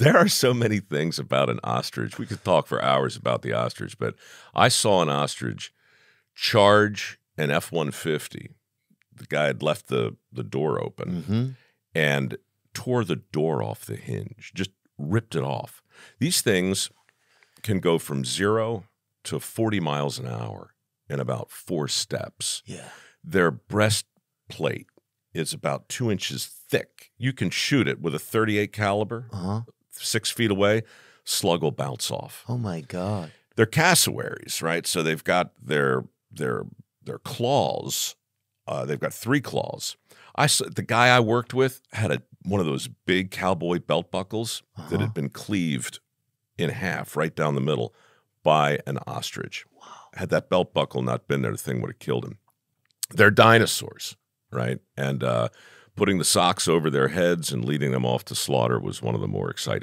there are so many things about an ostrich. We could talk for hours about the ostrich, but I saw an ostrich charge an F one fifty. The guy had left the the door open hmm and tore the door off the hinge, just ripped it off. These things can go from zero to 40 miles an hour in about four steps. Yeah. Their breastplate is about two inches thick. You can shoot it with a 38 caliber, Uh huh. Six feet away, slug will bounce off. Oh my God. They're cassowaries, right? So they've got their their their claws. Uh, they've got three claws. I the guy I worked with had a one of those big cowboy belt buckles that Uh-huh. had been cleaved in half right down the middle by an ostrich. Wow. Had that belt buckle not been there, the thing would have killed him. They're dinosaurs, right? And uh, putting the socks over their heads and leading them off to slaughter was one of the more exciting.